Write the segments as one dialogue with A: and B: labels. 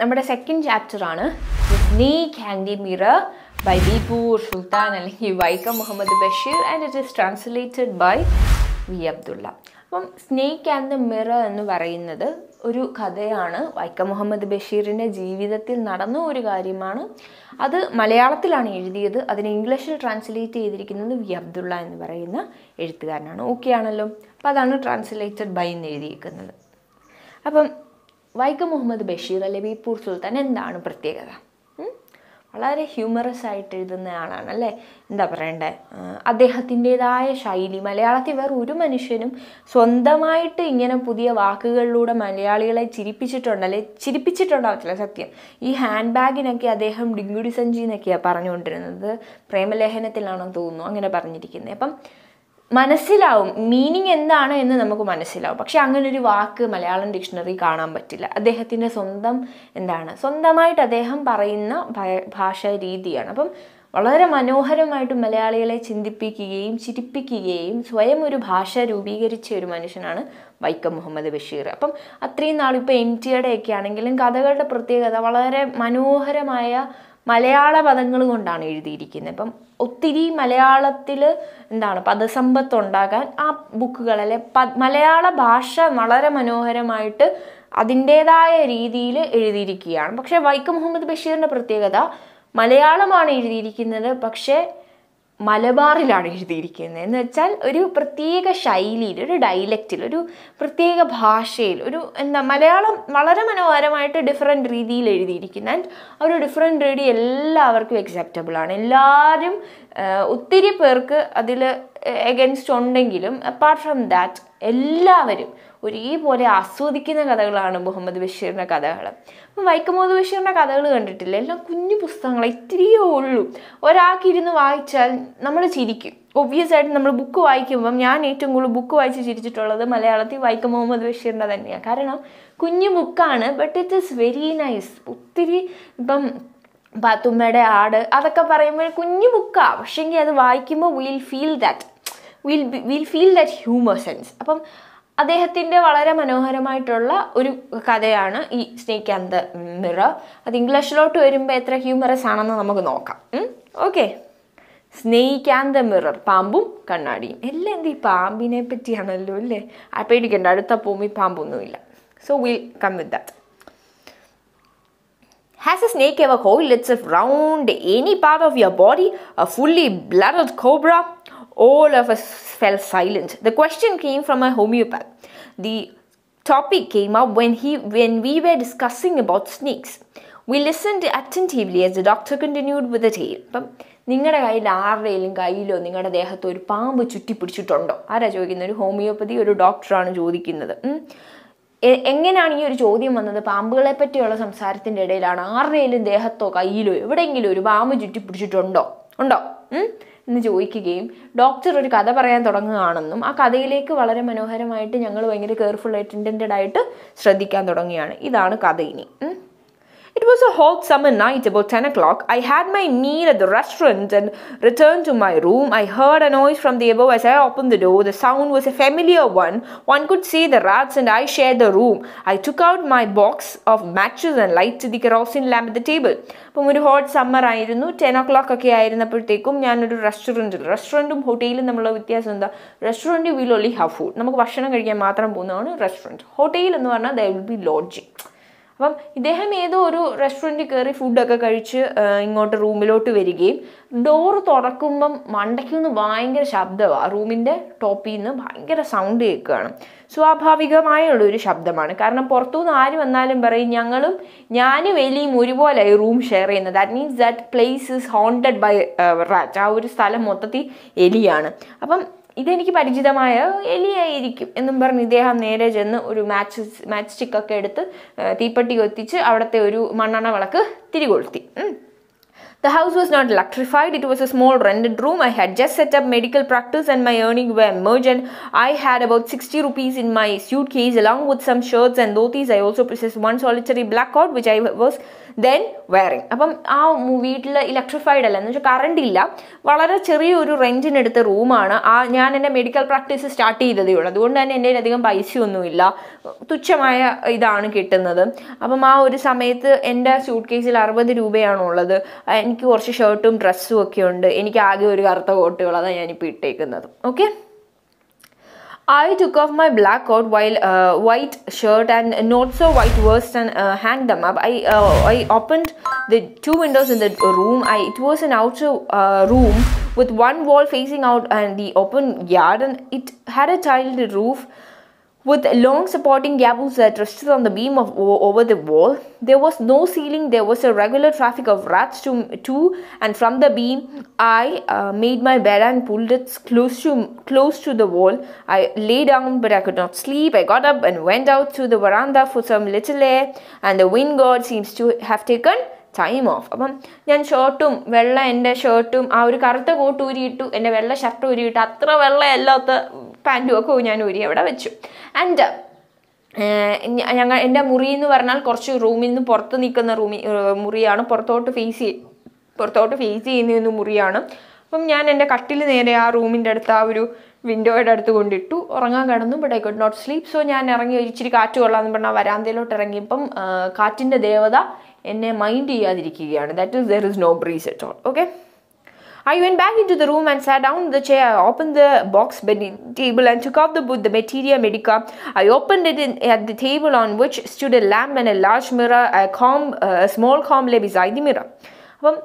A: നമ്മുടെ second chapter ആണ്. നീ the mirror by Beypore Sultan അല്ലെങ്കിൽ Vaikom Muhammad Basheer and it is translated by V Abdulla അപ്പം snake and the mirror എന്ന് പറയുന്നത് ഒരു കഥയാണ്. വൈക്കം മുഹമ്മദ് ബഷീറിന്റെ ജീവിതത്തിൽ നടന്ന ഒരു കാര്യമാണ്. അത് മലയാളത്തിലാണ് എഴുതിയത്. അതിനെ ഇംഗ്ലീഷിൽ ട്രാൻസ്ലേറ്റ് ചെയ്തിരിക്കുന്നത് വി അബ്ദുള്ള എന്ന് പറയുന്ന എഴുത്തുകാരനാണ്. ഓക്കെ ആണല്ലോ. അപ്പോൾ അതാണ് ട്രാൻസ്ലേറ്റഡ് ബൈ എന്ന് എഴുതിയിരിക്കുന്നത്. അപ്പം വൈക്കം മുഹമ്മദ് ബഷീർ അല്ലെ ബീപ്പൂർ സുൽത്താൻ എന്താണ് പ്രത്യേകത? വളരെ ഹ്യൂമറസ് ആയിട്ട് എഴുതുന്ന ആളാണ് അല്ലേ? എന്താ പറയണ്ടേ? അദ്ദേഹത്തിന്റെതായ ശൈലി മലയാളത്തിൽ വേറെ ഒരു മനുഷ്യനും സ്വന്തമായിട്ട് ഇങ്ങനെ പുതിയ വാക്കുകളിലൂടെ മലയാളികളെ ചിരിപ്പിച്ചിട്ടുണ്ട് അല്ലെ? ചിരിപ്പിച്ചിട്ടുണ്ടാവത്തില്ല സത്യം. ഈ ഹാൻഡ് ബാഗിനൊക്കെ അദ്ദേഹം ഡിങ്കുടി സഞ്ചി എന്നൊക്കെയാണ് പറഞ്ഞുകൊണ്ടിരുന്നത്. പ്രേമലേഖനത്തിലാണെന്ന് തോന്നുന്നു അങ്ങനെ പറഞ്ഞിരിക്കുന്നത് അപ്പം മനസ്സിലാവും. മീനിങ് എന്താണ് എന്ന് നമുക്ക് മനസ്സിലാവും. പക്ഷെ അങ്ങനെ ഒരു വാക്ക് മലയാളം ഡിക്ഷണറി കാണാൻ പറ്റില്ല. അദ്ദേഹത്തിന്റെ സ്വന്തം എന്താണ്? സ്വന്തമായിട്ട് അദ്ദേഹം പറയുന്ന ഭാഷ രീതിയാണ്. അപ്പം വളരെ മനോഹരമായിട്ട് മലയാളികളെ ചിന്തിപ്പിക്കുകയും ചിരിപ്പിക്കുകയും സ്വയം ഒരു ഭാഷ രൂപീകരിച്ച ഒരു മനുഷ്യനാണ് വൈക്കം മുഹമ്മദ് ബഷീർ. അപ്പം അത്രയും നാളിപ്പോൾ എം ടിയുടെ ഒക്കെ ആണെങ്കിലും കഥകളുടെ പ്രത്യേകത വളരെ മനോഹരമായ മലയാള പദങ്ങൾ കൊണ്ടാണ് എഴുതിയിരിക്കുന്നത്. അപ്പം ഒത്തിരി മലയാളത്തിൽ എന്താണ് പദസമ്പത്ത് ഉണ്ടാകാൻ ആ ബുക്കുകൾ അല്ലെ പ മലയാള ഭാഷ വളരെ മനോഹരമായിട്ട് അതിന്റേതായ രീതിയിൽ എഴുതിയിരിക്കുകയാണ്. പക്ഷേ വൈക്കം മുഹമ്മദ് ബഷീറിന്റെ പ്രത്യേകത മലയാളമാണ് എഴുതിയിരിക്കുന്നത്. പക്ഷേ മലബാറിലാണ് എഴുതിയിരിക്കുന്നത്. എന്ന് വെച്ചാൽ ഒരു പ്രത്യേക ശൈലിയിൽ ഒരു ഡയലക്റ്റിൽ ഒരു പ്രത്യേക ഭാഷയിൽ ഒരു എന്താ മലയാളം വളരെ മനോഹരമായിട്ട് ഡിഫറെന്റ് രീതിയിൽ എഴുതിയിരിക്കുന്ന. ആൻഡ് ആ ഒരു ഡിഫറെന്റ് രീതി എല്ലാവർക്കും അക്സെപ്റ്റബിൾ ആണ്. എല്ലാവരും ഒത്തിരി പേർക്ക് അതിൽ എഗൻസ്റ്റ് ഉണ്ടെങ്കിലും അപ്പാർട്ട് ഫ്രം ദാറ്റ് എല്ലാവരും ഒരേപോലെ ആസ്വദിക്കുന്ന കഥകളാണ് മുഹമ്മദ് ബഷീറിന്റെ കഥകൾ. അപ്പം വൈക്കം മുഹമ്മദ് ബഷീറിന്റെ കഥകൾ കണ്ടിട്ടില്ല? എല്ലാം കുഞ്ഞു പുസ്തകങ്ങൾ ഇത്രയേ ഉള്ളൂ. ഒരാൾക്ക് ഇരുന്ന് വായിച്ചാൽ നമ്മൾ ചിരിക്കും. ഒബ്വിയസ് ആയിട്ട് നമ്മൾ ബുക്ക് വായിക്കുമ്പം ഞാൻ ഏറ്റവും കൂടുതൽ ബുക്ക് വായിച്ച് ചിരിച്ചിട്ടുള്ളത് മലയാളത്തിൽ വൈക്കം മുഹമ്മദ് ബഷീറിന്റെ തന്നെയാണ്. കാരണം കുഞ്ഞു ബുക്കാണ് but it is very nice ഒത്തിരി ഇപ്പം പാത്തുമ്മയുടെ ആട് അതൊക്കെ പറയുമ്പോൾ കുഞ്ഞു ബുക്കാണ് പക്ഷേങ്കിൽ അത് വായിക്കുമ്പോൾ will feel that will will feel that humour sense അപ്പം അദ്ദേഹത്തിന്റെ വളരെ മനോഹരമായിട്ടുള്ള ഒരു കഥയാണ് ഈ സ്നേക്ക് ആൻഡ് ദ മിറർ. അത് ഇംഗ്ലീഷിലോട്ട് വരുമ്പോൾ എത്ര ഹ്യൂമറസ് ആണെന്ന് നമുക്ക് നോക്കാം. Okay. Snake and the mirror പാമ്പും കണ്ണാടിയും. എല്ലാം എന്ത് ഈ പാമ്പിനെ പറ്റിയാണല്ലോ അല്ലേ? ആ പേടിക്കണ്ട അടുത്ത ഭൂമി പാമ്പൊന്നുമില്ല. So will come with that Has a snake ever coiled itself round any part of your body? A fully blooded cobra? All of us fell silent. The question came from a homeopath. The topic came up when he when we were discussing about snakes. We listened attentively as the doctor continued with the tale. അപ്പം നിങ്ങളുടെ കയ്യിൽ ആരുടെയും കയ്യിലോ നിങ്ങളുടെ ദേഹത്തോ ഒരു പാമ്പ് ചുറ്റി പിടിച്ചിട്ടുണ്ടോ ആരാ ചോദിക്കുന്നത് ഒരു ഹോമിയോപ്പതി ഒരു ഡോക്ടറാണ് ചോദിക്കുന്നത് എങ്ങനെയാണ് ഈ ഒരു ചോദ്യം വന്നത് പാമ്പുകളെ പറ്റിയുള്ള സംസാരത്തിന്റെ ഇടയിലാണ് ആരുടെയും ദേഹത്തോ കയ്യിലോ എവിടെയെങ്കിലും ഒരു പാമ്പ് ചുറ്റി പിടിച്ചിട്ടുണ്ടോ ഉണ്ടോ? എന്ന് ചോദിക്കുകയും ഡോക്ടർ ഒരു കഥ പറയാൻ തുടങ്ങുകയാണെന്നും ആ കഥയിലേക്ക് വളരെ മനോഹരമായിട്ട് ഞങ്ങൾ ഭയങ്കര കെയർഫുൾ ആയിട്ട് ആയിട്ട് ശ്രദ്ധിക്കാൻ തുടങ്ങുകയാണ് ഇതാണ് കഥ ഇനി. It was a hot summer night about 10 o'clock. I had my meal at the restaurant and returned to my room. I heard a noise from the above as I opened the door. The sound was a familiar one. One could see the rats, and I shared the room. I took out my box of matches and lighted the kerosene lamp at the table. അപ്പം ഒരു hot summer ആയിരുന്നു ten o'clock ഒക്കെ ആയിരുന്നപ്പോഴത്തേക്കും ഞാനൊരു റെസ്റ്റോറന്റിൽ റെസ്റ്റോറന്റും ഹോട്ടലും തമ്മിലുള്ള വ്യത്യാസം എന്താ restaurant will only have food നമുക്ക് ഭക്ഷണം കഴിക്കാൻ മാത്രം പോകുന്നതാണ് റെസ്റ്റോറന്റ് ഹോട്ടൽ എന്ന് പറഞ്ഞാൽ ദ വിൽ ബി ലോഡ്ജിങ് അപ്പം ഇദ്ദേഹം ഏതോ ഒരു റെസ്റ്റോറന്റിൽ കയറി ഫുഡൊക്കെ കഴിച്ച് ഇങ്ങോട്ട് റൂമിലോട്ട് വരികയും ഡോർ തുറക്കുമ്പം മണ്ടയ്ക്ക് നിന്ന് ഭയങ്കര ശബ്ദമാണ് റൂമിന്റെ ടോപ്പിൽ നിന്ന് ഭയങ്കര സൗണ്ട് കേൾക്കുകയാണ്. സ്വാഭാവികമായുള്ള ഒരു ശബ്ദമാണ്. കാരണം പുറത്തുനിന്ന് ആര് വന്നാലും പറയും ഞങ്ങളും ഞാനും എലിയും ഒരുപോലെ ഈ റൂം ഷെയർ ചെയ്യുന്നത്. That means that place is haunted by rat ആ ഒരു സ്ഥലം മൊത്തത്തിൽ എലിയാണ്. അപ്പം ഇതെനിക്ക് പരിചിതമായ എലിയായിരിക്കും എന്നും പറഞ്ഞ് ഇദ്ദേഹം നേരെ ചെന്ന് ഒരു മാച്ച് മാച്ച് സ്റ്റിക്കൊക്കെ എടുത്ത് തീപ്പെട്ടി കൊത്തിച്ച് അവിടുത്തെ ഒരു മണ്ണെണ്ണ വിളക്ക് തിരികൊളുത്തി. The house was not electrified it was a small rented room I had just set up medical practice and my earning were emergent I had about sixty rupees in my suitcase along with some shirts and dhotis I also possess one solitary black out which I was then wearing അപ്പം ആ വീട്ടിൽ electrified അല്ല. എന്ന് വെച്ചാൽ current ഇല്ല. വളരെ ചെറിയൊരു റെന്റിനെടുത്ത റൂമാണ് ആ ഞാൻ എന്റെ മെഡിക്കൽ പ്രാക്ടീസ് സ്റ്റാർട്ട് ചെയ്തതേ ഉള്ളൂ. അതുകൊണ്ട് തന്നെ എന്റെ അധികം പൈസയൊന്നുമില്ല. തുച്ഛമായ ഇതാണ് കിട്ടുന്നത്. അപ്പം ആ ഒരു സമയത്ത് എന്റെ സ്യൂട്ട് കേസിൽ അറുപത് രൂപയാണുള്ളത്. എനിക്ക് കുറച്ച് ഷർട്ടും ഡ്രസ്സും ഒക്കെ ഉണ്ട്. എനിക്ക് ആകെ ഒരു കറുത്ത കോട്ടുകൾ അതാണ് ഞാനിപ്പോൾ ഇട്ടേക്കുന്നത്. Okay I took off my black coat while uh, white shirt and not so white vest and uh, hanged them up. I uh, I opened the two windows in the room. I it was an outer uh, room with one wall facing out and the open yard, and it had a tiled roof with long supporting gables that rested on the beam of over the wall. There was no ceiling. There was a regular traffic of rats to to and from the beam. I uh, made my bed and pulled it close to close to the wall. I lay down, but I could not sleep. I got up and went out to the veranda for some little air, and the wind god seems to have taken time off അപ്പം ഞാൻ ഷർട്ടും വെള്ള എന്റെ ഷർട്ടും ആ ഒരു കറുത്ത coat ഊരിയിട്ടു എന്റെ വെള്ള ഷർട്ട് ഊരിയിട്ടു അത്ര വെള്ള അല്ലാത്ത പാന്റും ഒക്കെ ഞാൻ ഊരി അവിടെ വെച്ചു. ആൻഡ് ഞങ്ങൾ എന്റെ മുറി എന്ന് പറഞ്ഞാൽ കുറച്ച് റൂമിൽ നിന്ന് പുറത്ത് നിൽക്കുന്ന റൂമി മുറിയാണ്. പുറത്തോട്ട് ഫേസ് ചെയ് പുറത്തോട്ട് ഫേസ് ചെയ്യുന്ന മുറിയാണ്. അപ്പം ഞാൻ എന്റെ കട്ടിൽ നേരെ ആ റൂമിന്റെ അടുത്ത് ആ ഒരു വിൻഡോയുടെ അടുത്ത് കൊണ്ടിട്ടു. ഉറങ്ങാൻ കിടന്നു but I could not sleep so ഞാൻ ഇറങ്ങി ഇച്ചിരി കാറ്റ് കൊള്ളാമെന്ന് പറഞ്ഞാൽ വരാന്തയിലോട്ട് ഇറങ്ങിയപ്പം കാറ്റിന്റെ ദേവത എന്നെ mind ചെയ്യാതിരിക്കുകയാണ്. That is there is no breeze at all okay I went back into the room and sat down in the chair. I opened the box bed table and took out the book, the Materia Medica. I opened it in, at the table on which stood a lamp and a large mirror. A comb, uh, a small comb lay beside the mirror. അപ്പം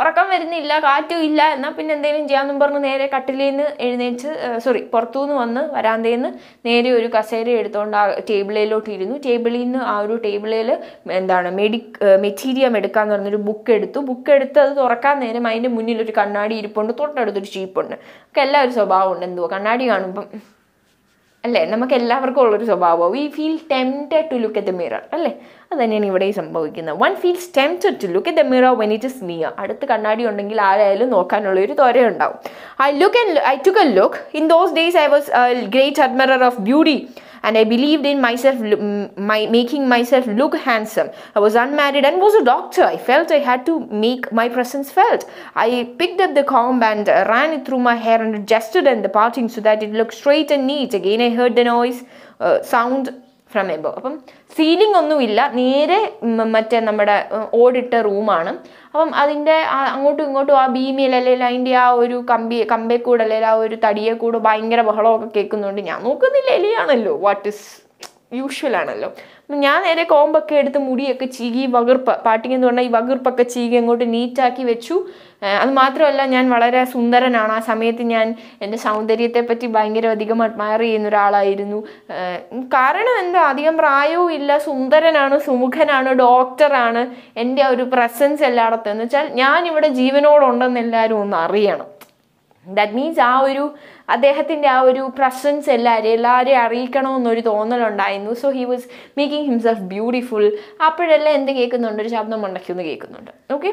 A: ഉറക്കം വരുന്നില്ല കാറ്റും ഇല്ല എന്നാൽ പിന്നെ എന്തെങ്കിലും ചെയ്യാമെന്നും പറഞ്ഞ് നേരെ കട്ടിലിൽ നിന്ന് എഴുന്നേറ്റ് സോറി പുറത്തുനിന്ന് വന്ന് വരാന്തയിൽ നിന്ന് നേരെ ഒരു കസേര എടുത്തുകൊണ്ട് ആ ടേബിളിലോട്ട് ഇരുന്നു ടേബിളിൽ നിന്ന് ആ ഒരു ടേബിളിൽ എന്താണ് മെഡി മെറ്റീരിയം എടുക്കാന്ന് പറഞ്ഞൊരു ബുക്ക് എടുത്തു. ബുക്ക് എടുത്ത് അത് തുറക്കാൻ നേരം അതിന്റെ മുന്നിൽ ഒരു കണ്ണാടി ഇരിപ്പുണ്ട് തൊട്ടടുത്തൊരു ചീപ്പുണ്ട് ഒക്കെ എല്ലാവരും സ്വഭാവമുണ്ട് എന്തുവാ? കണ്ണാടി കാണുമ്പം അല്ലേ? നമുക്ക് എല്ലാവർക്കും ഉള്ളൊരു സ്വഭാവം. We feel tempted to look at the mirror അല്ലേ? അത് തന്നെയാണ് ഇവിടെയും സംഭവിക്കുന്നത്. One feels tempted to look at the mirror when it is near അടുത്ത് കണ്ണാടി ഉണ്ടെങ്കിൽ ആരായാലും നോക്കാനുള്ള ഒരു ത്വര ഉണ്ടാവും I look and I took a look in those days I was great admirer of beauty and I believed in myself, my making myself look handsome. I was unmarried and was a doctor. I felt I had to make my presence felt. I picked up the comb and ran it through my hair and adjusted in the parting so that it looked straight and neat. Again, I heard the noise, uh, sound from above അപ്പം ceiling ഒന്നുമില്ല. നേരെ മറ്റേ നമ്മുടെ ഓടിട്ട റൂമാണ് അപ്പം അതിന്റെ അങ്ങോട്ടും ഇങ്ങോട്ടും ആ ഭീമിയിൽ അല്ലെങ്കിൽ അതിന്റെ ആ ഒരു കമ്പി കമ്പേ അല്ലെങ്കിൽ ആ ഒരു തടിയെ കൂടെ ഭയങ്കര ബഹളമൊക്കെ കേൾക്കുന്നുണ്ട്. ഞാൻ നോക്കുന്നില്ല. എലിയാണല്ലോ. വാട്ട് ഇസ് യൂഷ്വൽ ആണല്ലോ. ഞാൻ നേരെ കോമ്പൊക്കെ എടുത്ത് മുടിയൊക്കെ ചീകി വകുർപ്പ് പാട്ടിങ് എന്ന് പറഞ്ഞാൽ ഈ വകുർപ്പൊക്കെ ചീകി അങ്ങോട്ട് നീറ്റാക്കി വെച്ചു. അത് മാത്രമല്ല ഞാൻ വളരെ സുന്ദരനാണ്. ആ സമയത്ത് ഞാൻ എന്റെ സൗന്ദര്യത്തെ പറ്റി ഭയങ്കര അധികം അഡ്മയർ ചെയ്യുന്ന ഒരാളായിരുന്നു. കാരണം എന്താ? അധികം പ്രായവും ഇല്ല. സുന്ദരനാണ് സുമുഖനാണ് ഡോക്ടറാണ്. എന്റെ ഒരു പ്രസൻസ് എല്ലായിടത്തും. എന്ന് വെച്ചാൽ ഞാൻ ഇവിടെ ജീവനോടുണ്ടെന്ന് എല്ലാവരും ഒന്ന് അറിയണം. ദാറ്റ് മീൻസ് ആ ഒരു അദ്ദേഹത്തിന്റെ ആ ഒരു പ്രസൻസ് എല്ലാവരും എല്ലാവരെയും അറിയിക്കണമെന്നൊരു തോന്നലുണ്ടായിരുന്നു so he was making himself beautiful അപ്പോഴെല്ലാം എന്ത് കേൾക്കുന്നുണ്ട് ഒരു ശബ്ദം ഉണ്ടാക്കിയൊന്ന് കേൾക്കുന്നുണ്ട് okay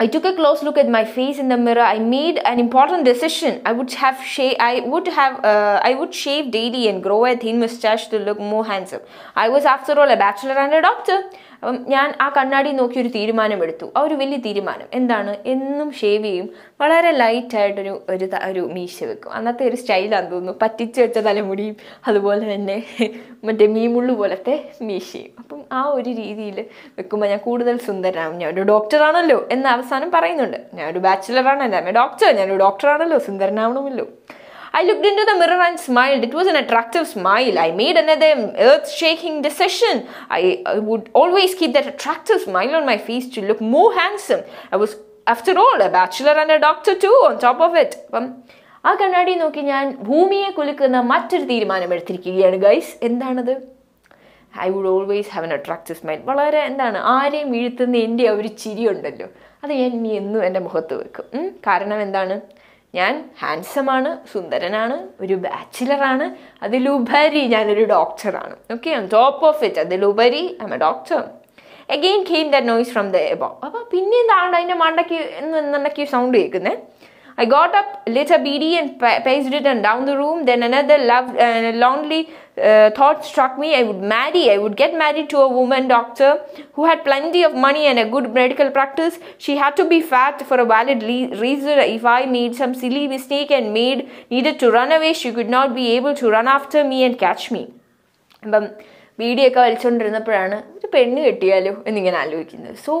A: I took a close look at my face in the mirror. I made an important decision. I would have shave. I would have. Uh, I would shave daily and grow a thin mustache to look more handsome. I was, after all, a bachelor and a doctor. അപ്പം ഞാൻ ആ കണ്ണാടി നോക്കി ഒരു തീരുമാനമെടുത്തു. ആ ഒരു വലിയ തീരുമാനം. എന്താണ്? എന്നും ഷേവ് ചെയ്യും. വളരെ ലൈറ്റായിട്ടൊരു ഒരു ഒരു മീശ വെക്കും. അന്നത്തെ ഒരു സ്റ്റൈലാന്ന് തോന്നുന്നു. പറ്റിച്ച് വെച്ച തലമുടിയും അതുപോലെ തന്നെ മറ്റേ മീമുള്ളു പോലത്തെ മീശയും. അപ്പം ആ ഒരു രീതിയിൽ വെക്കുമ്പോൾ ഞാൻ കൂടുതൽ സുന്ദരനാകും ഞാൻ ഒരു ഡോക്ടറാണല്ലോ എന്ന് അവസാനം പറയുന്നുണ്ട്. ഞാൻ ഒരു അമ്മ ഡോക്ടർ ഞാനൊരു ഡോക്ടറാണല്ലോ സുന്ദരനാവണമല്ലോ. I looked into the mirror and smiled. It was an attractive smile. I made another earth shaking decision. I, I, would always keep that attractive smile on my face to look more handsome. I was, after all, a bachelor and a doctor too, on top of it. അപ്പം ആ കണ്ണാടി നോക്കി ഞാൻ ഭൂമിയെ കുലുക്കുന്ന മറ്റൊരു തീരുമാനം എടുത്തിരിക്കുകയാണ് guys എന്താണത് I would always have an attractive smile വളരെ എന്താണ് ആരെയും വീഴ്ത്തുന്ന എന്റെ ആ ഒരു ചിരി ഉണ്ടല്ലോ അത് ഞാൻ ഇനി എന്നും എന്റെ മുഖത്ത് വെക്കും കാരണം എന്താണ് ഞാൻ ഹാൻസമാണ് സുന്ദരനാണ് ഒരു ബാച്ചിലറാണ് അതിലുപരി ഞാനൊരു ഡോക്ടറാണ് okay on top of it അതിലുപരി I am a doctor again came the noise from the above അപ്പോൾ പിന്നെ എന്താണ് അതിന്റെ മണ്ടയ്ക്ക് എന്നുണ്ടെങ്കിൽ സൗണ്ട് കേൾക്കുന്നത് I got up, lit a BD and pa- paced it and down the room. Then another love, uh, lonely uh, thought struck me. I would marry. I would get married to a woman doctor who had plenty of money and a good medical practice. She had to be fat for a valid le- reason. If I made some silly mistake and made needed to run away, she could not be able to run after me and catch me. അപ്പം വീഡിയൊക്കെ വലിച്ചുകൊണ്ടിരുന്നപ്പോഴാണ് ഒരു പെണ്ണ് കെട്ടിയാലോ എന്നിങ്ങനെ ആലോചിക്കുന്നത് so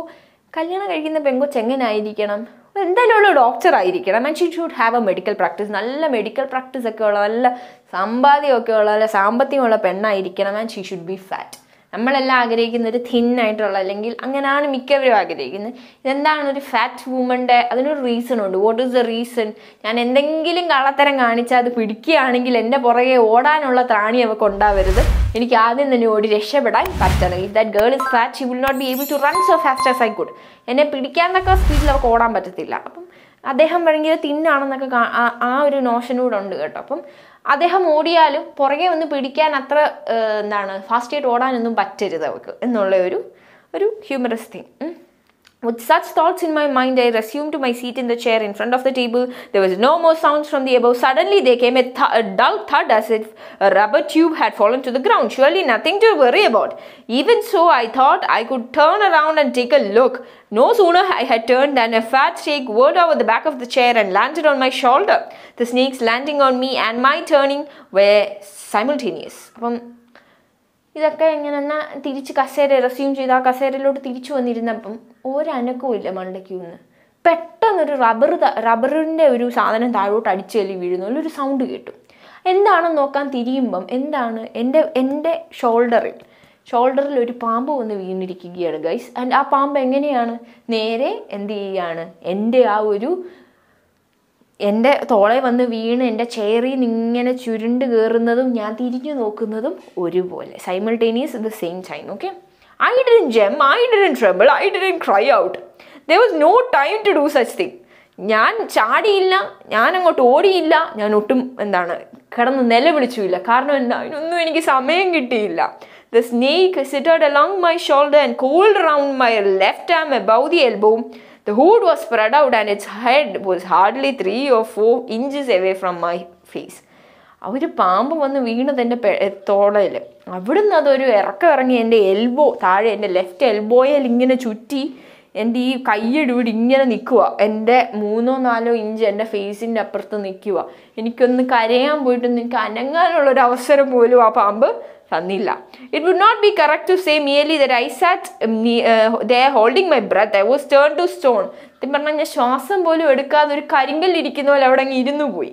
A: കല്യാണം കഴിക്കുന്ന പെങ്കൊച്ച് എങ്ങനെ ആയിരിക്കണം എന്തായാലും ഉള്ള ഡോക്ടർ ആയിരിക്കണം. And she should have a medical practice നല്ല മെഡിക്കൽ പ്രാക്ടീസ് ഒക്കെ ഉള്ള നല്ല സമ്പാദ്യമൊക്കെ ഉള്ള നല്ല സാമ്പത്തികമുള്ള പെണ്ണായിരിക്കണം. And she should be fat നമ്മളെല്ലാം ആഗ്രഹിക്കുന്ന ഒരു തിൻ ആയിട്ടുള്ള അല്ലെങ്കിൽ അങ്ങനെയാണ് മിക്കവരും ആഗ്രഹിക്കുന്നത്. ഇതെന്താണ് ഒരു ഫാറ്റ് വുമന്റെ അതിനൊരു റീസൺ ഉണ്ട്? വാട്ട് ഈസ് ദ റീസൺ ഞാൻ എന്തെങ്കിലും കള്ളത്തരം കാണിച്ചാൽ അത് പിടിക്കുകയാണെങ്കിൽ എന്റെ പുറകെ ഓടാനുള്ള ത്രാണി അവർക്ക് ഉണ്ടാവരുത്. എനിക്ക് ആദ്യം തന്നെ ഓടി രക്ഷപ്പെടാൻ പറ്റണം. If that girl is fat she will not be able to run so fast as I could എന്നെ പിടിക്കാൻ തക്ക സ്പീഡിൽ അവർക്ക് ഓടാൻ പറ്റത്തില്ല. അപ്പം അദ്ദേഹം ഭയങ്കര തിന്നാണെന്നൊക്കെ ആ- ഒരു നോഷനൂടെ ഉണ്ട് കേട്ടോ. അപ്പം അദ്ദേഹം ഓടിയാലും പുറകെ ഒന്ന് പിടിക്കാൻ അത്ര എന്താണ് ഫാസ്റ്റായിട്ട് ഓടാനൊന്നും പറ്റരുത് അവർക്ക്. എന്നുള്ള ഒരു ഒരു humorous thing With such thoughts in my mind, I resumed my seat in the chair in front of the table. There was no more sounds from the above. Suddenly, there came a, th- a dull thud as if a rubber tube had fallen to the ground. Surely nothing to worry about. Even so, I thought I could turn around and take a look. No sooner I had turned than a fat snake whirled over the back of the chair and landed on my shoulder. The snake's landing on me and my turning were simultaneous. അപ്പം ഇതൊക്കെ ഇങ്ങനെ എന്നാ തിരിച്ച് കസേര resume ചെയ്ത് ആ കസേരയിലോട്ട് തിരിച്ചു വന്നിരുന്നപ്പം ഒരനക്കവും ഇല്ല മണ്ടയ്ക്ക് നിന്ന് പെട്ടെന്നൊരു റബ്ബർ റബ്ബറിന്റെ ഒരു സാധനം താഴോട്ട് അടിച്ചു തല്ലി വീഴുന്നു. ഒരു സൗണ്ട് കേട്ടു. എന്താണെന്ന് നോക്കാൻ തിരിയുമ്പം? എന്താണ് എന്റെ എന്റെ ഷോൾഡറിൽ ഷോൾഡറിൽ ഒരു പാമ്പ് വന്ന് വീണിരിക്കുകയാണ് ഗൈസ് ആൻഡ് ആ പാമ്പ് എങ്ങനെയാണ്? നേരെ എന്ത് ചെയ്യുകയാണ് എന്റെ ആ ഒരു എന്റെ തോളെ വന്ന് വീണ് എന്റെ ചെയറിൽ നിന്ന് ഇങ്ങനെ ചുരുണ്ട് കയറുന്നതും ഞാൻ തിരിഞ്ഞു നോക്കുന്നതും ഒരുപോലെ. Simultaneous the same time okay I didn't jump I didn't tremble, I didn't cry out. There was no time to do such thing. ഞാൻ ചാടിയില്ല ഞാൻ അങ്ങോട്ട് ഓടിയില്ല ഞാൻ ഒട്ടും എന്താണ് കിടന്ന് നിലവിളിച്ചുമില്ല കാരണം എന്താ അതിനൊന്നും എനിക്ക് സമയം കിട്ടിയില്ല the snake seated along my shoulder and coiled round my left arm above the elbow the hood was spread out and its head was hardly three or four inches away from my face. ഒരു പാമ്പ് വന്ന് വീണത് എന്റെ തോളയിൽ അവിടുന്ന് അതൊരു ഇറക്കം ഇറങ്ങി എന്റെ എൽബോ താഴെ എന്റെ ലെഫ്റ്റ് എൽബോയിൽ ഇങ്ങനെ ചുറ്റി എന്റെ ഈ കയ്യടുവിടെ ഇങ്ങനെ നിൽക്കുക എന്റെ മൂന്നോ നാലോ ഇഞ്ച് എന്റെ ഫേസിന്റെ അപ്പുറത്ത് നിൽക്കുക എനിക്കൊന്ന് കരയാൻ പോയിട്ടൊന്നും എനിക്ക് അനങ്ങാനുള്ളൊരു അവസരം പോലും ആ പാമ്പ് തന്നില്ല. It would not be correct to say merely that I sat there holding my breath I was turn to stone സത്യം പറഞ്ഞാൽ ഞാൻ ശ്വാസം പോലും എടുക്കാതെ ഒരു കരിങ്കല്ലിരിക്കുന്ന പോലെ അവിടെ അങ്ങ് ഇരുന്നു പോയി.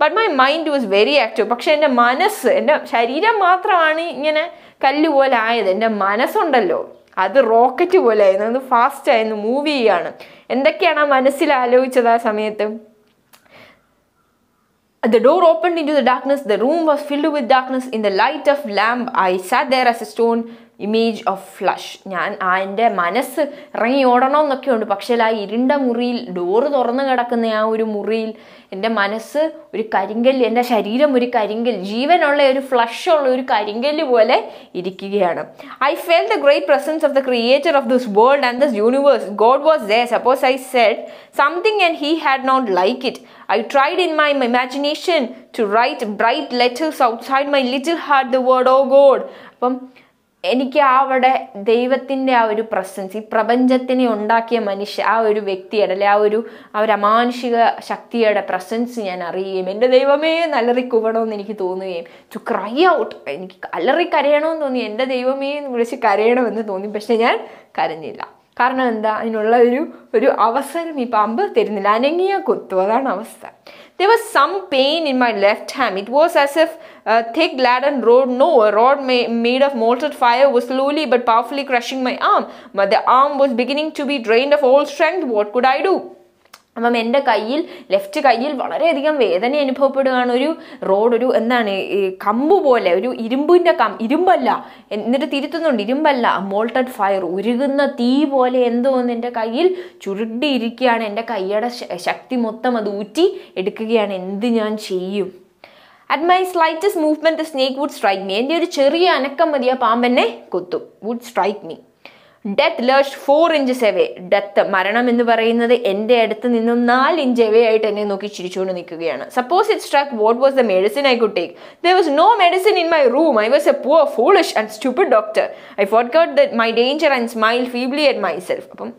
A: But my mind was very active പക്ഷെ എന്റെ മനസ്സ് എന്റെ ശരീരം മാത്രമാണ് ഇങ്ങനെ കല്ല് പോലെ ആയത്. എന്റെ മനസ്സുണ്ടല്ലോ. അത് റോക്കറ്റ് പോലെ ആയിരുന്നു. അത് ഫാസ്റ്റ് ആയിരുന്നു. മൂവ് ചെയ്യാണ്. എന്തൊക്കെയാണ് ആ മനസ്സിൽ ആലോചിച്ചത് ആ സമയത്ത്? The door opened into the darkness. The room was filled with darkness. In the light of lamp, I sat there as a stone image of flesh ഞാൻ ആ എന്റെ മനസ്സ് ഇറങ്ങി ഓടണമെന്നൊക്കെ ഉണ്ട് പക്ഷേ ആ ഇരുണ്ട മുറിയിൽ ഡോറ് തുറന്നു കിടക്കുന്ന ആ ഒരു മുറിയിൽ എന്റെ മനസ്സ് ഒരു കരിങ്കല്ല് എന്റെ ശരീരം ഒരു കരിങ്കൽ ജീവനുള്ള ഒരു ഫ്ലഷ് ഉള്ള ഒരു കരിങ്കല്ല് പോലെ ഇരിക്കുകയാണ്. I felt the great presence of the creator of this world and this universe God was there suppose I said something and he had not like it I tried in my imagination to write bright letters outside my little heart the word oh God അപ്പം എനിക്ക് അവിടെ ദൈവത്തിന്റെ ആ ഒരു presence ഈ പ്രപഞ്ചത്തിനെ ഉണ്ടാക്കിയ മനുഷ്യ ആ ഒരു വ്യക്തിയുടെ അല്ലെ ആ ഒരു ആ ഒരു അമാനുഷിക ശക്തിയുടെ പ്രസൻസ് ഞാൻ അറിയുകയും എന്റെ ദൈവമേ നല്ലറി എനിക്ക് തോന്നുകയും ടു ക്രൈ ഔട്ട് എനിക്ക് അലറി കരയണമെന്ന് തോന്നി എന്റെ ദൈവമേ എന്ന് വിളിച്ച് കരയണമെന്ന് തോന്നി പക്ഷെ ഞാൻ കരഞ്ഞില്ല. കാരണം എന്താ? അതിനുള്ള ഒരു ഒരു അവസരം ഈ പാമ്പ് തരുന്നില്ല. അനങ്ങിയ കൊത്തു. അതാണ് അവസ്ഥ. There was some pain in my left hand. It was as if a thick laden rod, no, a rod made of molten fire was slowly but powerfully crushing my arm. But the arm was beginning to be drained of all strength. What could I do? അപ്പം എന്റെ കയ്യിൽ left കയ്യിൽ വളരെയധികം വേദന അനുഭവപ്പെടുകയാണ്. ഒരു road ഒരു എന്താണ് കമ്പ് പോലെ ഒരു ഇരുമ്പിന്റെ കം ഇരുമ്പല്ല എന്നിട്ട് തിരുത്തുന്നുണ്ട്. ഇരുമ്പല്ല മോൾട്ടഡ് ഫയർ ഉരുകുന്ന തീ പോലെ എന്തോ ഒന്ന് എന്റെ കയ്യിൽ ചുരുട്ടിയിരിക്കുകയാണ്. എന്റെ കൈയുടെ ശക്തി മൊത്തം അത് ഊറ്റി എടുക്കുകയാണ്. എന്ത് ഞാൻ ചെയ്യും? At my slightest movement snake would strike me എന്റെ ഒരു ചെറിയ അനക്കം മതി ആ കൊത്തും. Would strike me death lurks four inches away death മരണം എന്ന് പറയുന്നത് എന്റെ അടുത്ത് നിന്നും നാല് ഇഞ്ച് എവേ ആയിട്ട് എന്നെ നോക്കി ചിരിച്ചുകൊണ്ട് നിൽക്കുകയാണ്. Suppose it struck what was the medicine I could take there was no medicine in my room I was a poor foolish and stupid doctor I forgot that my danger and smile feebly at myself അപ്പം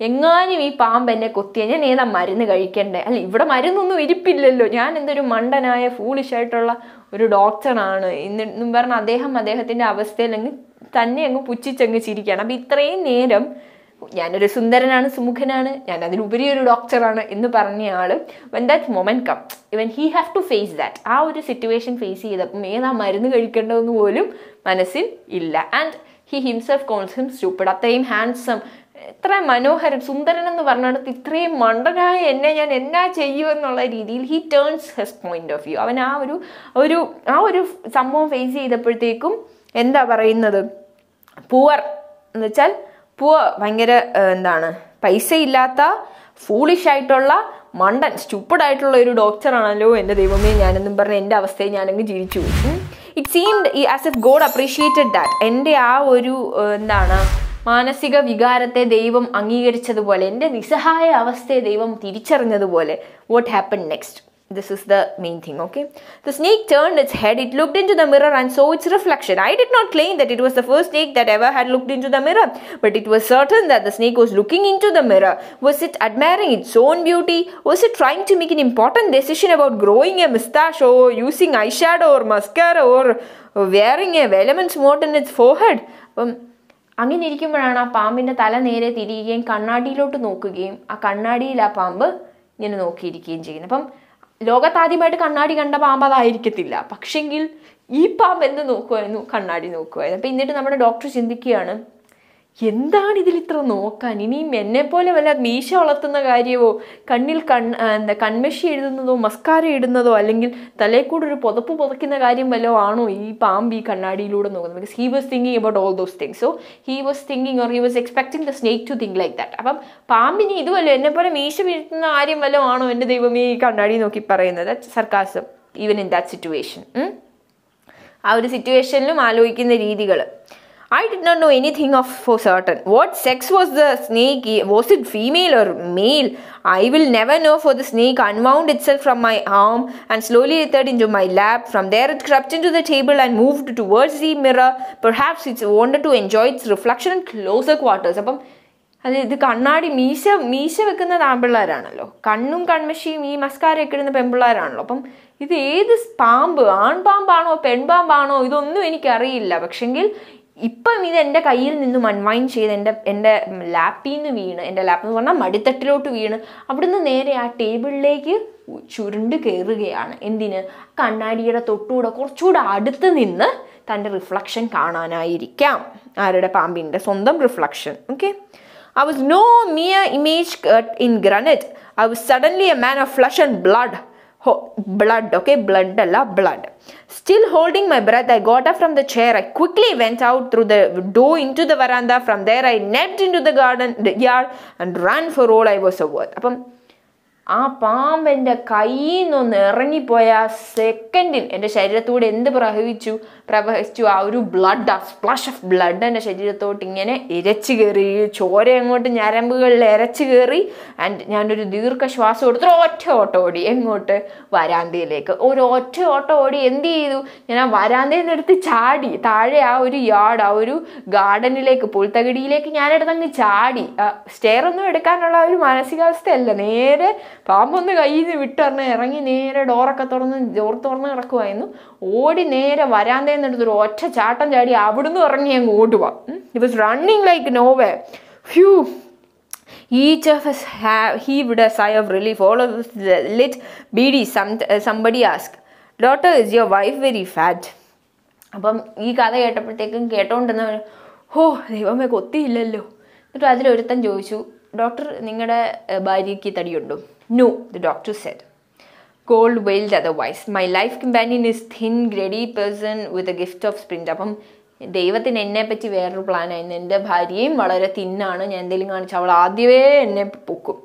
A: എങ്ങാനും ഈ പാമ്പ് എന്നെ കൊത്തിയ. ഞാൻ ഏതാ മരുന്ന് കഴിക്കണ്ടേ? അല്ല ഇവിടെ മരുന്നൊന്നും ഇരിപ്പില്ലല്ലോ. ഞാൻ എന്തൊരു മണ്ടനായ ഫൂളിഷായിട്ടുള്ള ഒരു ഡോക്ടറാണ് എന്നും പറഞ്ഞ അദ്ദേഹം അദ്ദേഹത്തിന്റെ അവസ്ഥയിൽ അങ്ങ് തന്നെ അങ്ങ് പുച്ഛിച്ചങ്ങ് ചിരിക്കുകയാണ്. അപ്പം ഇത്രയും നേരം ഞാനൊരു സുന്ദരനാണ് സുമുഖനാണ് ഞാൻ അതിലുപരി ഒരു ഡോക്ടറാണ് എന്ന് പറഞ്ഞ ആൾ when that moment come even he have to face that ആ ഒരു സിറ്റുവേഷൻ ഫേസ് ചെയ്തപ്പം ഏതാ മരുന്ന് കഴിക്കേണ്ടതെന്ന് പോലും മനസ്സിൽ ഇല്ല. And he himself calls him stupid അത്രയും ഹാൻസം എത്ര മനോഹരൻ സുന്ദരൻ എന്ന് പറഞ്ഞിടത്ത് ഇത്രയും മണ്ടനായ എന്നെ ഞാൻ എന്നാ ചെയ്യൂ എന്നുള്ള രീതിയിൽ he turns his point of view അവൻ ആ ഒരു ഒരു ആ ഒരു സംഭവം ഫേസ് ചെയ്തപ്പോഴത്തേക്കും എന്താ പറയുന്നത്? പുവർ എന്ന് വെച്ചാൽ പുവർ ഭയങ്കര എന്താണ് പൈസ ഇല്ലാത്ത ഫൂളിഷ് ആയിട്ടുള്ള മണ്ടൻ സ്റ്റുപ്പിഡ് ആയിട്ടുള്ള ഒരു ഡോക്ടറാണല്ലോ എന്റെ ദൈവമേ ഞാനെന്നും പറഞ്ഞ് എന്റെ അവസ്ഥയെ ഞാനങ്ങ് ജീവിച്ചു. It seemed as if God appreciated that എന്റെ ആ ഒരു എന്താണ് മാനസിക വികാരത്തെ ദൈവം അംഗീകരിച്ചതുപോലെ എന്റെ നിസ്സഹായ അവസ്ഥയെ ദൈവം തിരിച്ചറിഞ്ഞതുപോലെ what happen next this is the main thing okay the snake turned its head it looked into the mirror and saw its reflection i did not claim that it was the first snake that ever had looked into the mirror but it was certain that the snake was looking into the mirror was it admiring its own beauty was it trying to make an important decision about growing a mustache or using eyeshadow or mascara or wearing a vehement mort in its forehead Um, അങ്ങനെ ഇരിക്കുമ്പോഴാണ് ആ പാമ്പിന്റെ തല നേരെ തിരിയുകയും കണ്ണാടിയിലോട്ട് നോക്കുകയും ആ കണ്ണാടിയിൽ ആ പാമ്പ് ഇങ്ങനെ നോക്കിയിരിക്കുകയും ചെയ്യുന്നത് അപ്പം ലോകത്താദ്യമായിട്ട് കണ്ണാടി കണ്ട പാമ്പ് അതായിരിക്കത്തില്ല. പക്ഷെങ്കിൽ ഈ പാമ്പ് എന്ന് നോക്കുമായിരുന്നു കണ്ണാടി നോക്കുമായിരുന്നു അപ്പം എന്നിട്ട് നമ്മുടെ ഡോക്ടർ ചിന്തിക്കുകയാണ് എന്താണ് ഇതിൽ ഇത്ര നോക്കാൻ? ഇനിയും എന്നെ പോലെ വല്ല മീശ വളർത്തുന്ന കാര്യമോ കണ്ണിൽ കൺ എന്താ കൺമഷി എഴുതുന്നതോ മസ്കാര ഇടുന്നതോ അല്ലെങ്കിൽ തലേക്കൂടെ ഒരു പുതപ്പ് പുതയ്ക്കുന്ന കാര്യം വല്ലോ ആണോ ഈ പാമ്പ് ഈ കണ്ണാടിയിലൂടെ നോക്കുന്നത്? Because he was thinking about all those things so he was thinking or he was expecting the snake to think like that അപ്പം പാമ്പിന് എന്നെ പോലെ മീശ വീഴ്ത്തുന്ന കാര്യം വല്ലോ ആണോ എന്റെ ദൈവം ഈ കണ്ണാടി നോക്കി പറയുന്നത്? Sarcasm even in that situation ആ ഒരു സിറ്റുവേഷനിലും ആലോചിക്കുന്ന രീതികൾ എനിങ് of for certain what sex was the snake was it female or male I will never know for the snake unwound itself from my arm and slowly writhed into my lap from there it crept into the table and move towards the mirror perhaps it's wanted to enjoy its reflection in closer quarters അപ്പം അത് ഇത് കണ്ണാടി മീശ മീശ വെക്കുന്നത് ആൺപിള്ളേരാണല്ലോ. കണ്ണും കൺമശിയും ഈ മസ്കാരയൊക്കെ ഇടുന്ന പെൺപിള്ളേരാണല്ലോ. അപ്പം ഇത് ഏത് പാമ്പ്? ആൺപാമ്പാണോ പെൺപാമ്പാണോ? ഇതൊന്നും എനിക്കറിയില്ല. പക്ഷെങ്കിൽ ഇപ്പം ഇത് എന്റെ കയ്യിൽ നിന്നും അൺവൈൻഡ് ചെയ്ത് എന്റെ എന്റെ ലാപ്പിൽ നിന്ന് വീണ് എന്റെ ലാപ്പ് എന്ന് പറഞ്ഞാൽ മടിത്തട്ടിലോട്ട് വീണ് അവിടുന്ന് നേരെ ആ ടേബിളിലേക്ക് ചുരുണ്ട് കയറുകയാണ് എന്തിന്? കണ്ണാടിയുടെ തൊട്ടുകൂടെ കുറച്ചുകൂടെ അടുത്ത് നിന്ന് തന്റെ റിഫ്ലക്ഷൻ കാണാനായിരിക്കാം. ആരുടെ പാമ്പിന്റെ സ്വന്തം reflection okay I was no mere image in granite I was suddenly a man of flesh and and blood okay blood അല്ല blood still holding my breath I got from the chair I quickly went out through the door in the veranda from there I net in the garden yard and run for all I was a worth അപ്പം ആ പാമ്പ് എന്റെ കയ്യിൽ നിന്ന് ഒന്ന് ഇറങ്ങിപ്പോയ സെക്കൻഡിൽ എന്റെ ശരീരത്തോടെ എന്ത് പ്രഹവിച്ചു പ്രവഹിച്ചു. ആ ഒരു ബ്ലഡ് ആ സ്പ്ലഷ് ഓഫ് ബ്ലഡ് എന്റെ ശരീരത്തോട്ട് ഇങ്ങനെ ഇരച്ചു കയറി. ചോര അങ്ങോട്ട് ഞരമ്പുകളിൽ ഇരച്ചു കയറി. ആൻഡ് ഞാനൊരു ദീർഘശ്വാസം എടുത്ത് ഒറ്റ ഓട്ടം ഓടി എങ്ങോട്ട്? വരാന്തയിലേക്ക്. ഒരു ഒറ്റ ഓട്ടം ഓടി എന്ത് ചെയ്തു? ഞാൻ ആ വരാന്തയിൽ നിന്നെടുത്ത് ചാടി. താഴെ ആ ഒരു യാർഡ് ആ ഒരു ഗാർഡനിലേക്ക് പുൽത്തകിടിയിലേക്ക് ഞാനെടുത്ത് അങ്ങ് ചാടി സ്റ്റെയർ ഒന്നും എടുക്കാനുള്ള ഒരു മാനസികാവസ്ഥയല്ല. നേരെ പാമ്പൊന്ന് കയ്യിൽ നിന്ന് വിട്ടറിഞ്ഞ് ഇറങ്ങി നേരെ ഡോറൊക്കെ തുറന്ന് ഡോർ തുറന്ന് കിടക്കുമായിരുന്നു ഓടി നേരെ വരാന്തേ നിന്ന് എടുത്തൊരു ഒറ്റ ചാട്ടം ചാടി അവിടുന്ന് ഇറങ്ങി അങ്ങ് ഓടുക. It was running like no way few each of us have heaved with sigh of of relief all of lit B D some somebody ask doctor is your wife very fat അപ്പം ഈ കഥ കേട്ടപ്പോഴത്തേക്കും കേട്ടോണ്ടിരുന്നവർ ഹോ ദൈവമേ കൊത്തിയില്ലല്ലോ. എന്നിട്ട് അതിലൊരുത്തൻ ചോദിച്ചു doctor നിങ്ങളുടെ ഭാര്യയ്ക്ക് തടിയുണ്ടോ? No the doctor said cold veiled otherwise my life companion is thin greedy person with a gift of sprint അപ്പം ദൈവത്തിന് എന്നെ പറ്റി വേറൊരു പ്ലാൻ ആയിരുന്നു. എന്റെ ഭാര്യയും വളരെ തിന്നാണ്. ഞാൻ എന്തെങ്കിലും കാണിച്ചു അവൾ ആദ്യമേ എന്നെ പൊക്കും.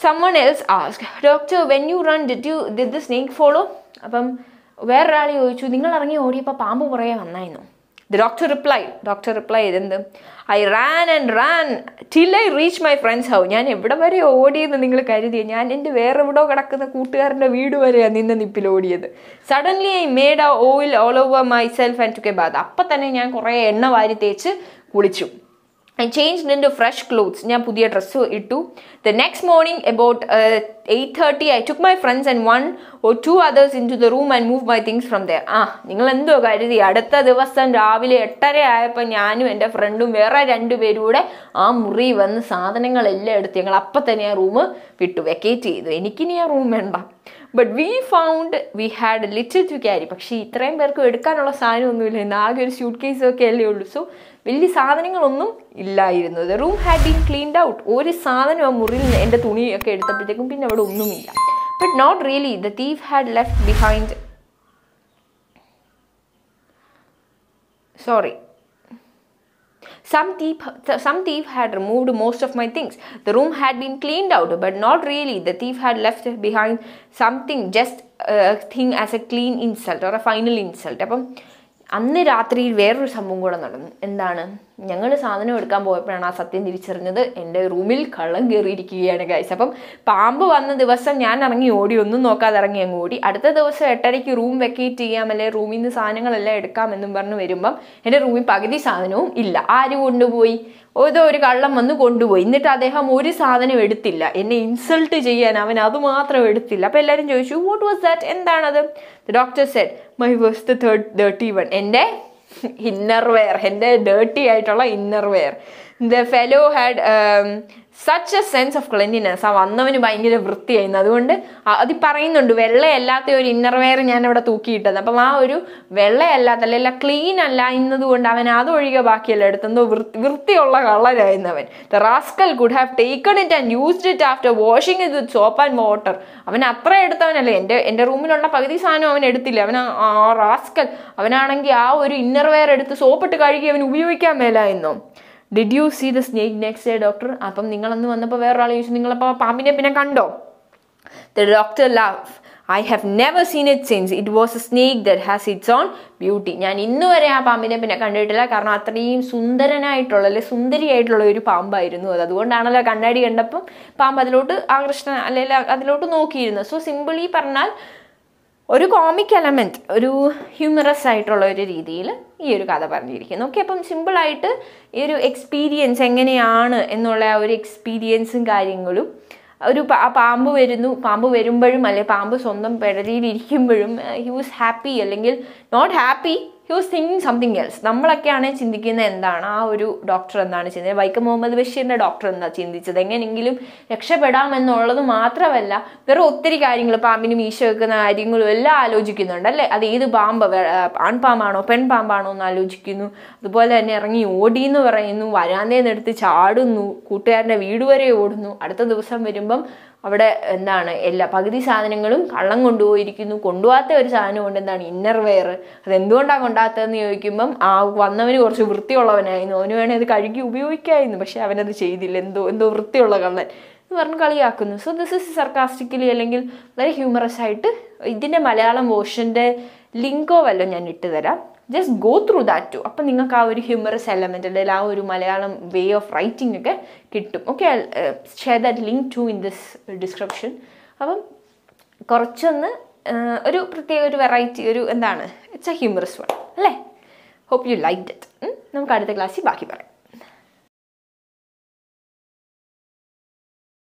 A: Someone else ask doctor when you run did you did the snake follow അപ്പം വേറൊരാൾ ചോദിച്ചു നിങ്ങൾ ഇറങ്ങി ഓടിയപ്പോൾ പാമ്പ് പുറകെ വന്നായിരുന്നു. The doctor reply doctor reply ചെയ്തെന്ത് I ran and ran till I reach my friends house ഞാൻ എവിടെ വരെ ഓടിയെന്ന് നിങ്ങൾ കരുതി ഞാൻ എന്റെ വേറെ എവിടോ കിടക്കുന്ന കൂട്ടുകാരന്റെ വീട് വരെയാണ് നിന്ന് നിപ്പിൽ ഓടിയത്. Suddenly I made a oil all over myself and took bath അപ്പം തന്നെ ഞാൻ കുറേ എണ്ണ വാരി തേച്ച് കുളിച്ചു. I change in fresh clothes ഞാൻ പുതിയ ഡ്രസ്സ് ഇട്ടു. The next morning about eight thirty I took my friends and one or two others into the room and move my things from there ആ നിങ്ങൾ എന്തോ കരുതി. അടുത്ത ദിവസം രാവിലെ എട്ടര ആയപ്പോൾ ഞാനും എന്റെ ഫ്രണ്ടും വേറെ രണ്ടുപേരും കൂടെ ആ മുറി വന്ന് സാധനങ്ങളെല്ലാം എടുത്ത് ഞങ്ങൾ അപ്പം തന്നെ ആ റൂം വിട്ടു. വെക്കേറ്റ് ചെയ്തു. എനിക്കിനി ആ റൂം വേണ്ട. But we found we had little to carry പക്ഷേ ഇത്രയും പേർക്കും എടുക്കാനുള്ള സാധനമൊന്നുമില്ല. ഇന്ന് ആകെ ഒരു സ്യൂട്ട് കേസൊക്കെ അല്ലേ ഉള്ളൂ. സോ വലിയ സാധനങ്ങളൊന്നും ഇല്ലായിരുന്നു. The room had been cleaned out ഒരു സാധനം ആ മുറിയിൽ നിന്ന് എന്റെ തുണിയൊക്കെ എടുത്തപ്പോഴത്തേക്കും പിന്നെ അവിടെ ഒന്നുമില്ല. But not really the thief had left behind sorry Some thief, some thief had removed most of my things. The room had been cleaned out, but not really. The thief had left behind something, just a thing as a clean insult or a final insult. അന്ന് രാത്രിയിൽ വേറൊരു സംഭവം കൂടെ നടന്നു. എന്താണ്? ഞങ്ങൾ സാധനം എടുക്കാൻ പോയപ്പോഴാണ് ആ സത്യം തിരിച്ചറിഞ്ഞത്. എന്റെ റൂമിൽ കള്ളം കയറിയിരിക്കുകയാണ് ഗൈസ് അപ്പം പാമ്പ് വന്ന ദിവസം ഞാൻ ഇറങ്ങി ഓടി ഒന്നും നോക്കാതെ ഇറങ്ങി അങ്ങ് ഓടി. അടുത്ത ദിവസം എട്ടരയ്ക്ക് റൂം വെക്കേറ്റ് ചെയ്യാം അല്ലെ? റൂമിൽ നിന്ന് സാധനങ്ങളെല്ലാം എടുക്കാമെന്നും പറഞ്ഞ് വരുമ്പം എന്റെ റൂമിൽ പകുതി സാധനവും ഇല്ല. ആര് കൊണ്ടുപോയി? ഏതോ ഒരു കള്ളം വന്ന് കൊണ്ടുപോയി. എന്നിട്ട് അദ്ദേഹം ഒരു സാധനം എടുത്തില്ല. എന്നെ ഇൻസൾട്ട് ചെയ്യാൻ അവൻ അത് മാത്രം എടുത്തില്ല. അപ്പം എല്ലാവരും ചോദിച്ചു വാട്ട് വാസ് ദാറ്റ് എന്താണത്? Doctor said my worse the third thirty one എന്റെ ഇന്നർ വെയർ എന്റെ ഡേർട്ടി ആയിട്ടുള്ള innerwear the fellow had such a sense of cleanliness ആ വന്നവന് ഭയങ്കര വൃത്തിയായിരുന്നു. അതുകൊണ്ട് അത് പറയുന്നുണ്ട് വെള്ളയല്ലാത്ത ഒരു ഇന്നർ വെയർ ഞാൻ അവിടെ തൂക്കിയിട്ടത്. അപ്പം ആ ഒരു വെള്ളയല്ലാത്ത അല്ലെങ്കിൽ ക്ലീൻ അല്ല എന്നതുകൊണ്ട് അവൻ അതൊഴികെ ബാക്കിയല്ല എടുത്തെന്തോ വൃത്തി വൃത്തിയുള്ള കളറായിരുന്നു അവൻ. The rascal could have taken it and used it after washing with soap and water അവൻ അത്ര എടുത്തവനല്ലേ. എന്റെ എന്റെ റൂമിലുള്ള പകുതി സാധനം അവൻ എടുത്തില്ല. അവൻ ആ റാസ്കൽ അവനാണെങ്കിൽ ആ ഒരു ഇന്നർ വെയർ എടുത്ത് സോപ്പിട്ട് കഴുകി അവൻ ഉപയോഗിക്കാൻ മേലായിരുന്നോ. Did you see the snake next day doctor അപ്പം നിങ്ങളന്ന് വന്നപ്പോൾ വേറൊരാൾ ചോദിച്ചു നിങ്ങളപ്പോൾ പാമ്പിനെ പിന്നെ കണ്ടോ? The doctor love I have never seen it since it was a snake that has its own beauty ഞാൻ ഇന്ന് വരെ ആ പാമ്പിനെ പിന്നെ കണ്ടിട്ടില്ല. കാരണം അത്രയും സുന്ദരനായിട്ടുള്ള അല്ലെ സുന്ദരിയായിട്ടുള്ള ഒരു പാമ്പായിരുന്നു അത്. അതുകൊണ്ടാണല്ലോ കണ്ണാടി കണ്ടപ്പം പാമ്പ് അതിലോട്ട് ആകർഷണ അല്ലെങ്കിൽ അതിലോട്ട് നോക്കിയിരുന്നു സോ സിമ്പിളി പറഞ്ഞാൽ ഒരു കോമിക് എലമെന്റ് ഒരു ഹ്യൂമറസ് ആയിട്ടുള്ള ഒരു രീതിയിൽ ഈ ഒരു കഥ പറഞ്ഞിരിക്കുന്നു. ഓക്കെ അപ്പം സിമ്പിളായിട്ട് ഈ ഒരു എക്സ്പീരിയൻസ് എങ്ങനെയാണ് എന്നുള്ള ആ ഒരു എക്സ്പീരിയൻസും കാര്യങ്ങളും ഒരു പാമ്പ് വരുന്നു പാമ്പ് വരുമ്പോഴും അല്ലെ പാമ്പ് സ്വന്തം പെടലിയിൽ ഇരിക്കുമ്പോഴും ഹി വാസ് ഹാപ്പി അല്ലെങ്കിൽ not happy he was thinking something else നമ്മളൊക്കെയാണ് ചിന്തിക്കുന്നത് എന്താണ്? ആ ഒരു ഡോക്ടർ എന്താണ് ചിന്തിച്ചത് വൈക്കം മുഹമ്മദ് ബഷീറിന്റെ ഡോക്ടർ എന്താ ചിന്തിച്ചത്? എങ്ങനെയെങ്കിലും രക്ഷപ്പെടാമെന്നുള്ളത് മാത്രമല്ല വേറെ ഒത്തിരി കാര്യങ്ങൾ പാമ്പിന് മീശ വെക്കുന്ന കാര്യങ്ങളും എല്ലാം ആലോചിക്കുന്നുണ്ട് അല്ലേ? അത് ഏത് പാമ്പ് ആൺപാമ്പാണോ പെൺപാമ്പാണോ എന്ന് ആലോചിക്കുന്നു. അതുപോലെ തന്നെ ഇറങ്ങി ഓടി എന്ന് പറയുന്നു. വരാന്തേന്ന് എടുത്ത് ചാടുന്നു. കൂട്ടുകാരന്റെ വീട് വരെ ഓടുന്നു. അടുത്ത ദിവസം വരുമ്പം അവിടെ എന്താണ്? എല്ലാ പകുതി സാധനങ്ങളും കള്ളം കൊണ്ടുപോയിരിക്കുന്നു. കൊണ്ടുപോകാത്ത ഒരു സാധനം കൊണ്ട് എന്താണ്? ഇന്നർ വെയർ അത് എന്തുകൊണ്ടാണ് കൊണ്ടാത്തതെന്ന് ചോദിക്കുമ്പം ആ വന്നവന് കുറച്ച് വൃത്തിയുള്ളവനായിരുന്നു. അവന് വേണേൽ അത് കഴുകി ഉപയോഗിക്കായിരുന്നു. പക്ഷെ അവനത് ചെയ്തില്ല. എന്തോ എന്തോ വൃത്തിയുള്ള കള്ളൻ എന്ന് പറഞ്ഞ് കളിയാക്കുന്നു. സോ ദിസ് ഇസ് സർക്കാസ്റ്റിക്കലി അല്ലെങ്കിൽ വളരെ ഹ്യൂമറസ് ആയിട്ട് ഇതിന്റെ മലയാളം വേർഷന്റെ ലിങ്കോ വല്ലോ ഞാൻ ഇട്ട് തരാം. Just go through that too അപ്പം നിങ്ങൾക്ക് ആ ഒരു ഹ്യൂമറസ് എലമെന്റ് അല്ലെങ്കിൽ ആ ഒരു മലയാളം വേ ഓഫ് റൈറ്റിംഗ് ഒക്കെ കിട്ടും. Okay share that link to in this description അപ്പം കുറച്ചൊന്ന് ഒരു പ്രത്യേക ഒരു വെറൈറ്റി ഒരു എന്താണ് ഇറ്റ്സ് എ ഹ്യൂമറസ് വൺ അല്ലേ? ഹോപ്പ് യു ലൈക്ക് ഇറ്റ് നമുക്ക് അടുത്ത ക്ലാസ്സിൽ ബാക്കി പറയാം.